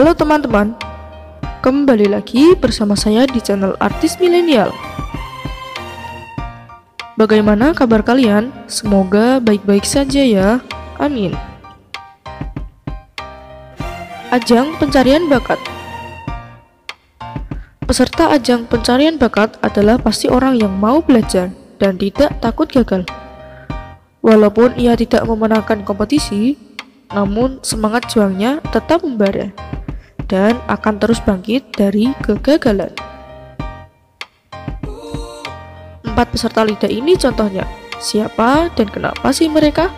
Halo teman-teman, kembali lagi bersama saya di channel Artis Milenial. Bagaimana kabar kalian? Semoga baik-baik saja ya. Amin. Ajang pencarian bakat. Peserta ajang pencarian bakat adalah pasti orang yang mau belajar dan tidak takut gagal. Walaupun ia tidak memenangkan kompetisi, namun semangat juangnya tetap membara dan akan terus bangkit dari kegagalan. Empat peserta LIDA ini contohnya, siapa dan kenapa sih mereka?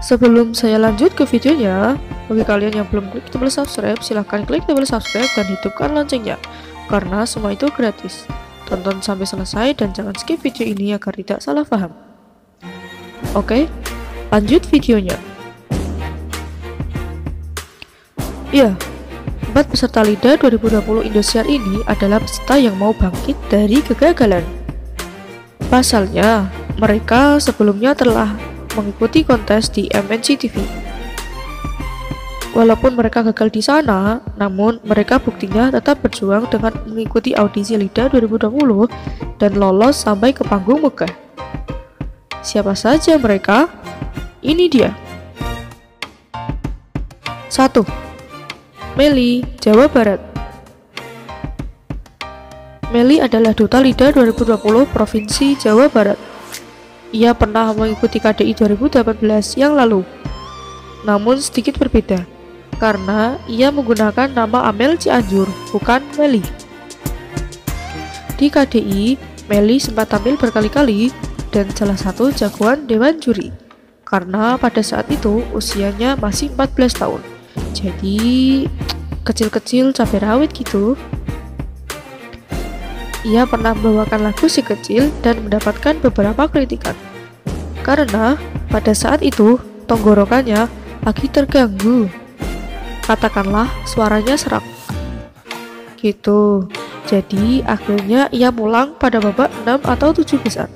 Sebelum saya lanjut ke videonya, bagi kalian yang belum klik tombol subscribe, silahkan klik tombol subscribe dan hidupkan loncengnya, karena semua itu gratis. Tonton sampai selesai dan jangan skip video ini agar tidak salah paham. Oke, lanjut videonya. Ya, empat peserta LIDA 2020 Indosiar ini adalah peserta yang mau bangkit dari kegagalan. Pasalnya, mereka sebelumnya telah mengikuti kontes di MNC TV. Walaupun mereka gagal di sana, namun mereka buktinya tetap berjuang dengan mengikuti audisi LIDA 2020 dan lolos sampai ke panggung megah. Siapa saja mereka? Ini dia. 1. Meli, Jawa Barat. Meli adalah Duta LIDA 2020 Provinsi Jawa Barat. Ia pernah mengikuti KDI 2018 yang lalu. Namun sedikit berbeda, karena ia menggunakan nama Amel Cianjur, bukan Meli. Di KDI, Meli sempat tampil berkali-kali dan salah satu jagoan Dewan Juri, karena pada saat itu usianya masih 14 tahun jadi kecil-kecil cabai rawit gitu. Ia pernah membawakan lagu si kecil dan mendapatkan beberapa kritikan. Karena pada saat itu tenggorokannya lagi terganggu. Katakanlah suaranya serak. Gitu. Jadi akhirnya ia pulang pada babak 6 atau 7 besar.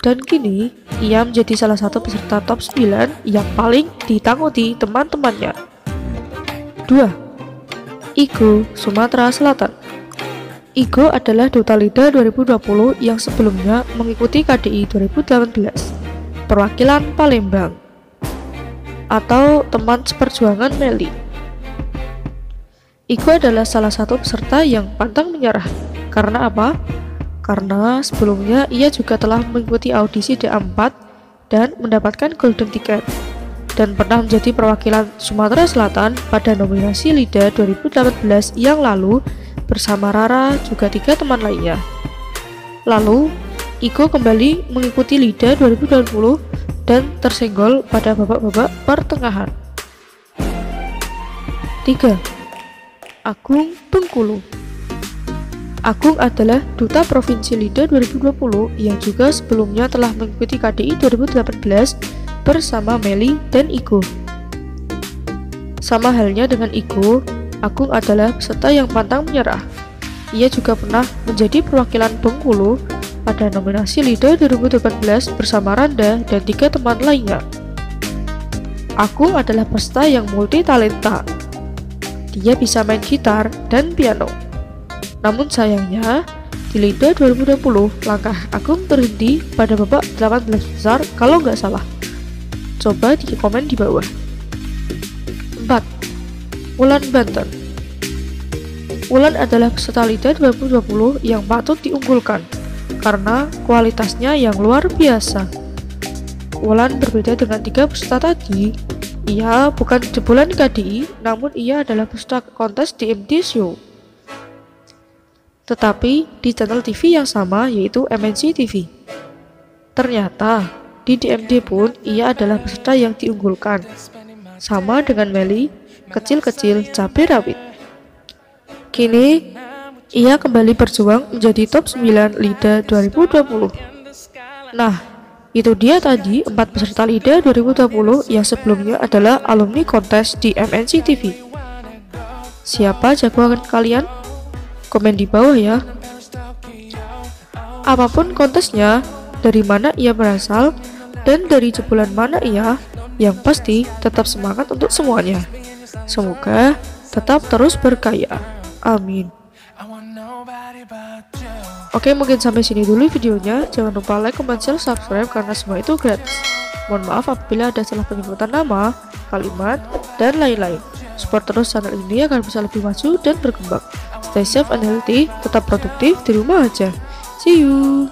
Dan kini ia menjadi salah satu peserta top 9 yang paling ditakuti teman-temannya 2. Igo, Sumatera Selatan Igo adalah Duta Lida 2020 yang sebelumnya mengikuti KDI 2018 Perwakilan Palembang atau teman seperjuangan Meli Igo adalah salah satu peserta yang pantang menyerah Karena apa? Karena sebelumnya ia juga telah mengikuti audisi D4 dan mendapatkan golden ticket dan pernah menjadi perwakilan Sumatera Selatan pada nominasi LIDA 2018 yang lalu bersama Rara juga tiga teman lainnya. Lalu, Iko kembali mengikuti LIDA 2020 dan tersenggol pada babak-babak pertengahan. 3. Agung Bengkulu Agung adalah Duta Provinsi LIDA 2020 yang juga sebelumnya telah mengikuti KDI 2018 bersama Meli dan Iko. Sama halnya dengan Iko, Agung adalah peserta yang pantang menyerah. Ia juga pernah menjadi perwakilan Bengkulu pada nominasi LIDA 2018 bersama Randa dan tiga teman lainnya. Agung adalah peserta yang multi talenta. Dia bisa main gitar dan piano. Namun sayangnya, di LIDA 2020, langkah Agung berhenti pada babak 18 besar kalau nggak salah. Coba di komen di bawah. 4. Wulan Banten Wulan adalah peserta LIDA 2020 yang patut diunggulkan karena kualitasnya yang luar biasa. Wulan berbeda dengan tiga peserta tadi. Ia bukan jebolan KDI, namun ia adalah peserta kontes di MD Show. Tetapi di channel TV yang sama yaitu MNC TV. Ternyata di DMD pun, ia adalah peserta yang diunggulkan. Sama dengan Meli, kecil-kecil cabai rawit. Kini, ia kembali berjuang menjadi top 9 LIDA 2020. Nah, itu dia tadi empat peserta LIDA 2020 yang sebelumnya adalah alumni kontes di MNC TV. Siapa jagoan kalian? Komen di bawah ya. Apa pun kontesnya, dari mana ia berasal, dan dari jebolan mana ia, yang pasti tetap semangat untuk semuanya. Semoga tetap terus berkaya. Amin. Oke, mungkin sampai sini dulu videonya. Jangan lupa like, comment, share, subscribe karena semua itu gratis. Mohon maaf apabila ada salah penyebutan nama, kalimat, dan lain-lain. Support terus channel ini agar bisa lebih maju dan berkembang. Stay safe and healthy, tetap produktif di rumah aja. See you.